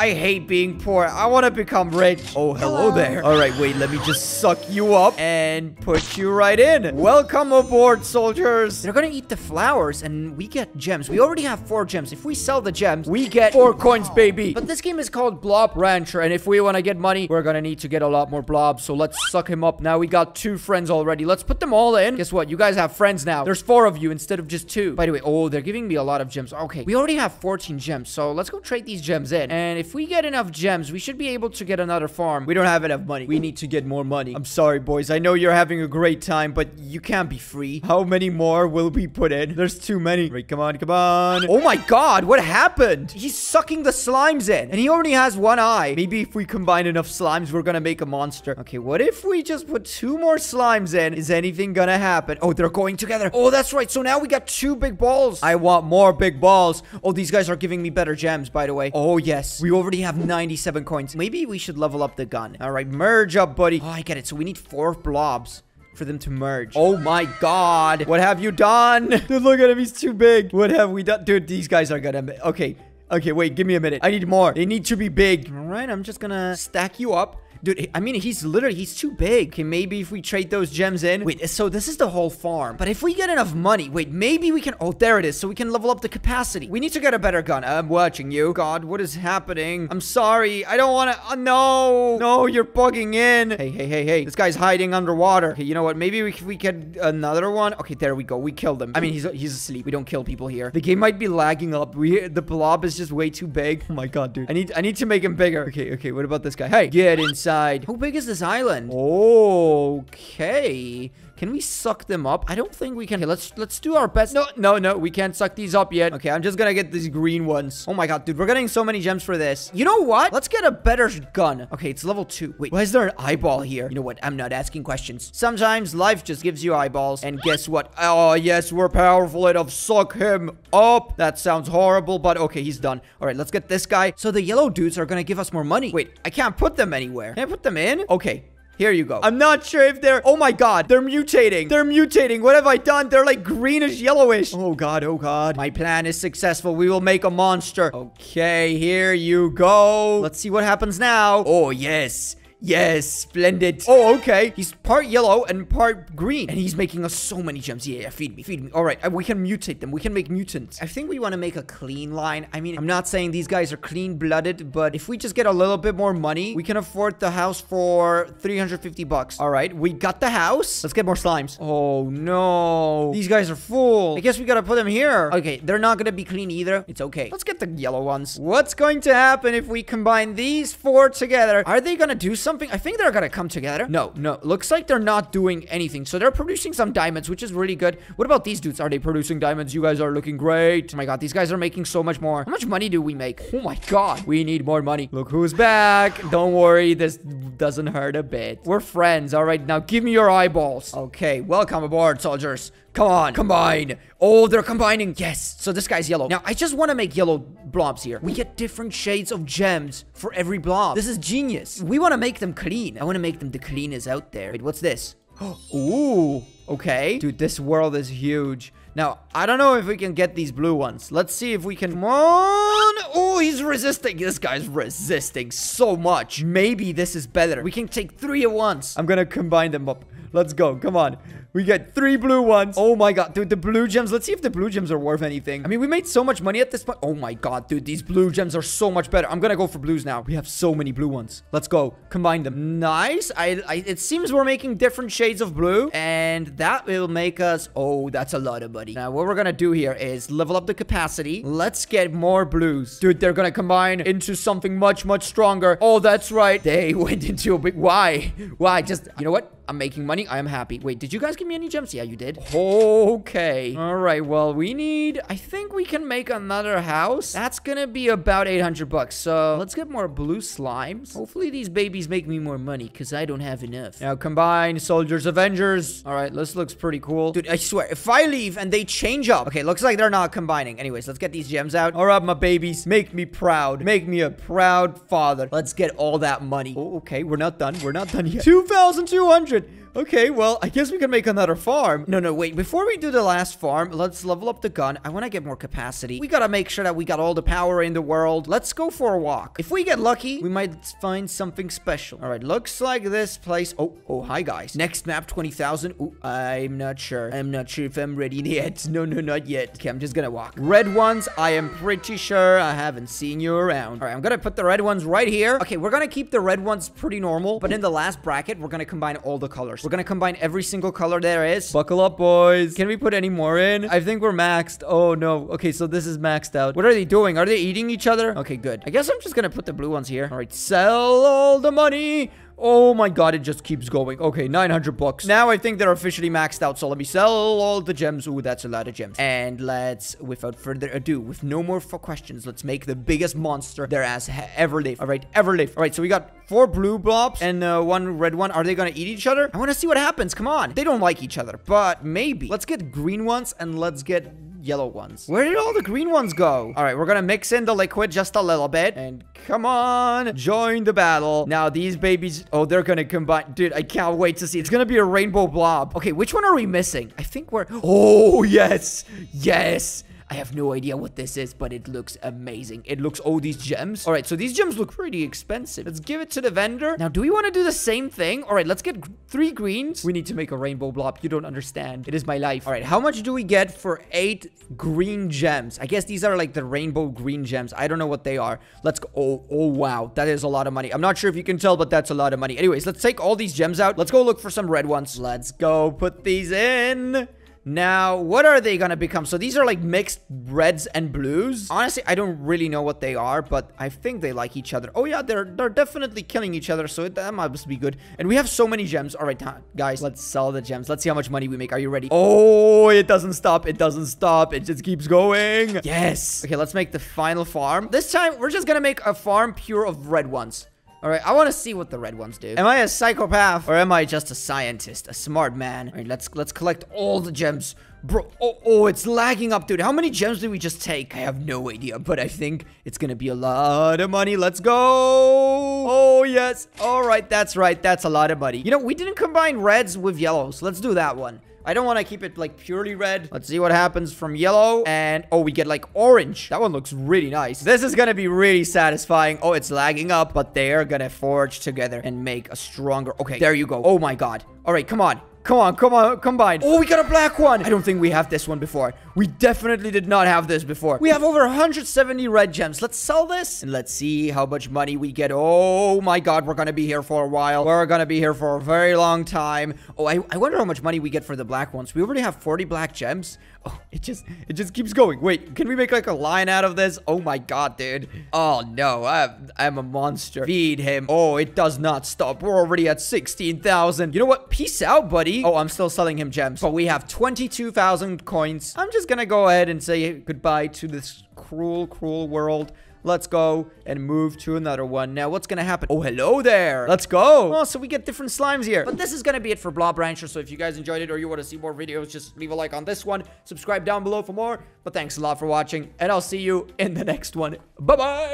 I hate being poor. I want to become rich. Oh, hello, there. All right, wait. Let me just suck you up and put you right in. Welcome aboard, soldiers. They're gonna eat the flowers, and we get gems. We already have four gems. If we sell the gems, we get four coins, baby. But this game is called Blop Rancher, and if we want to get money, we're gonna need to get a lot more blobs. So let's suck him up. Now we got two friends already. Let's put them all in. Guess what? You guys have friends now. There's four of you instead of just two. By the way, oh, they're giving me a lot of gems. Okay, we already have 14 gems, so let's go trade these gems in. And if we get enough gems, we should be able to get another farm. We don't have enough money. We need to get more money. I'm sorry, boys. I know you're having a great time, but you can't be free. How many more will we put in? There's too many. Right, come on, come on. Oh my god, what happened? He's sucking the slimes in, and he only has one eye. Maybe if we combine enough slimes, we're gonna make a monster. Okay, what if we just put two more slimes in? Is anything gonna happen? Oh, they're going together. Oh, that's right. So now we got two big balls. I want more big balls. Oh, these guys are giving me better gems, by the way. Oh, yes. We already have 97 coins. Maybe we should level up the gun. All right, merge up, buddy. Oh, I get it. So we need four blobs for them to merge. Oh my god. What have you done? Dude, look at him. He's too big. What have we done? Dude, these guys are gonna... Okay. Okay, wait. Give me a minute. I need more. They need to be big. All right, I'm just gonna stack you up. Dude, I mean, he's literally, he's too big. Okay, maybe if we trade those gems in. Wait, so this is the whole farm. But if we get enough money, wait, maybe we can, oh, there it is. So we can level up the capacity. We need to get a better gun. I'm watching you. God, what is happening? I'm sorry. I don't want to, oh, uh, no. No, you're bugging in. Hey, hey, hey, hey. This guy's hiding underwater. Okay, you know what? Maybe we, we get another one. Okay, there we go. We killed him. I mean, he's, he's asleep. We don't kill people here. The game might be lagging up. We, the blob is just way too big. Oh my God, dude. I need, I need to make him bigger. Okay, okay. What about this guy? Hey, get inside. How big is this island? Oh, okay. Can we suck them up? I don't think we can. Okay, let's let's do our best. No, no, no. We can't suck these up yet. Okay, I'm just gonna get these green ones. Oh my god, dude. We're getting so many gems for this. You know what? Let's get a better gun. Okay, it's level two. Wait, why is there an eyeball here? You know what? I'm not asking questions. Sometimes life just gives you eyeballs. And guess what? Oh, yes, we're powerful enough. Suck him up. That sounds horrible, but okay, he's done. All right, let's get this guy. So the yellow dudes are gonna give us more money. Wait, I can't put them anywhere. Can I put them in? Okay, here you go. I'm not sure if they're... Oh my god. They're mutating. They're mutating. What have I done? They're like greenish yellowish. Oh god. Oh god. My plan is successful. We will make a monster. Okay. Here you go. Let's see what happens now. Oh yes. Yes, splendid. Oh, okay. He's part yellow and part green. And he's making us so many gems. Yeah, yeah, feed me, feed me. All right, uh, we can mutate them. We can make mutants. I think we want to make a clean line. I mean, I'm not saying these guys are clean-blooded, but if we just get a little bit more money, we can afford the house for 350 bucks. All right, we got the house. Let's get more slimes. Oh, no. These guys are full. I guess we got to put them here. Okay, they're not going to be clean either. It's okay. Let's get the yellow ones. What's going to happen if we combine these four together? Are they going to do something? Something? I think they're gonna come together. No, no. Looks like they're not doing anything. So they're producing some diamonds, which is really good. What about these dudes? Are they producing diamonds? You guys are looking great. Oh my god, these guys are making so much more. How much money do we make? Oh my god. We need more money. Look who's back. Don't worry. This doesn't hurt a bit. We're friends. All right, now give me your eyeballs. Okay, welcome aboard, soldiers. Come on, combine. Oh, they're combining. Yes. So this guy's yellow. Now, I just want to make yellow blobs here. We get different shades of gems for every blob. This is genius. We want to make them clean. I want to make them the cleanest out there. Wait, what's this? Ooh, okay. Dude, this world is huge. Now, I don't know if we can get these blue ones. Let's see if we can... Come on. Oh, he's resisting. This guy's resisting so much. Maybe this is better. We can take three at once. I'm gonna combine them up. Let's go. Come on. We get three blue ones. Oh my god, dude, the blue gems. Let's see if the blue gems are worth anything. I mean, we made so much money at this point. Oh my god, dude, these blue gems are so much better. I'm gonna go for blues now. We have so many blue ones. Let's go. Combine them. Nice. I, I It seems we're making different shades of blue. And that will make us... Oh, that's a lot of money. Now, what we're gonna do here is level up the capacity. Let's get more blues. Dude, they're gonna combine into something much, much stronger. Oh, that's right. They went into a big... Why? Why? Just... You know what? I'm making money. I am happy. Wait, did you guys give me any gems? Yeah, you did. Okay. All right. Well, we need... I think we can make another house. That's gonna be about 800 bucks. So let's get more blue slimes. Hopefully these babies make me more money because I don't have enough. Now combine soldiers avengers. All right. This looks pretty cool. Dude, I swear, if I leave and they change up... Okay, looks like they're not combining. Anyways, let's get these gems out. All right, my babies. Make me proud. Make me a proud father. Let's get all that money. Oh, okay. We're not done. We're not done yet. 2,200 good Okay, well, I guess we can make another farm. No, no, wait. Before we do the last farm, let's level up the gun. I want to get more capacity. We got to make sure that we got all the power in the world. Let's go for a walk. If we get lucky, we might find something special. All right, looks like this place. Oh, oh, hi, guys. Next map, 20,000. Oh, I'm not sure. I'm not sure if I'm ready yet. No, no, not yet. Okay, I'm just gonna walk. Red ones, I am pretty sure I haven't seen you around. All right, I'm gonna put the red ones right here. Okay, we're gonna keep the red ones pretty normal, but in the last bracket, we're gonna combine all the colors. We're gonna combine every single color there is. Buckle up, boys. Can we put any more in? I think we're maxed. Oh, no. Okay, so this is maxed out. What are they doing? Are they eating each other? Okay, good. I guess I'm just gonna put the blue ones here. All right, sell all the money. Oh my god, it just keeps going. Okay, 900 bucks. Now I think they're officially maxed out, so let me sell all the gems. Ooh, that's a lot of gems. And let's, without further ado, with no more for questions, let's make the biggest monster there has ever lived. All right, ever lived. All right, so we got four blue blobs and uh, one red one. Are they gonna eat each other? I want to see what happens. Come on. They don't like each other, but maybe. Let's get green ones and let's get yellow ones. Where did all the green ones go? All right, we're gonna mix in the liquid just a little bit. And come on, join the battle. Now, these babies, oh, they're gonna combine. Dude, I can't wait to see. It's gonna be a rainbow blob. Okay, which one are we missing? I think we're, oh, yes, yes. I have no idea what this is, but it looks amazing. It looks, oh, these gems. All right, so these gems look pretty expensive. Let's give it to the vendor. Now, do we want to do the same thing? All right, let's get three greens. We need to make a rainbow blob. You don't understand. It is my life. All right, how much do we get for eight green gems? I guess these are like the rainbow green gems. I don't know what they are. Let's go. Oh, oh, wow. That is a lot of money. I'm not sure if you can tell, but that's a lot of money. Anyways, let's take all these gems out. Let's go look for some red ones. Let's go put these in. Now, what are they gonna become? So these are like mixed reds and blues. Honestly, I don't really know what they are, but I think they like each other. Oh yeah, they're they're definitely killing each other, so that must be good. And we have so many gems. All right, guys, let's sell the gems. Let's see how much money we make. Are you ready? Oh, it doesn't stop. It doesn't stop. It just keeps going. Yes. Okay, let's make the final farm. This time, we're just gonna make a farm pure of red ones. All right, I want to see what the red ones do. Am I a psychopath or am I just a scientist, a smart man? All right, let's let's collect all the gems. Bro, oh, oh, it's lagging up, dude. How many gems did we just take? I have no idea, but I think it's gonna be a lot of money. Let's go. Oh, yes. All right, that's right. That's a lot of money. You know, we didn't combine reds with yellows. Let's do that one. I don't want to keep it like purely red. Let's see what happens from yellow. And oh, we get like orange. That one looks really nice. This is going to be really satisfying. Oh, it's lagging up, but they are going to forge together and make a stronger. Okay, there you go. Oh my God. All right, come on. Come on, come on, combine. Oh, we got a black one. I don't think we have this one before. We definitely did not have this before. We have over 170 red gems. Let's sell this and let's see how much money we get. Oh my god, we're gonna be here for a while. We're gonna be here for a very long time. Oh, I, I wonder how much money we get for the black ones. We already have 40 black gems. Oh, it just, it just keeps going. Wait, can we make like a line out of this? Oh my god, dude. Oh no, I'm, I'm a monster. Feed him. Oh, it does not stop. We're already at 16,000. You know what? Peace out, buddy. Oh, I'm still selling him gems. But we have 22,000 coins. I'm just gonna go ahead and say goodbye to this cruel, cruel world. Let's go and move to another one. Now, what's gonna happen? Oh, hello there. Let's go. Oh, so we get different slimes here. But this is gonna be it for Blop Rancher. So if you guys enjoyed it or you want to see more videos, just leave a like on this one. Subscribe down below for more. But thanks a lot for watching. And I'll see you in the next one. Bye-bye.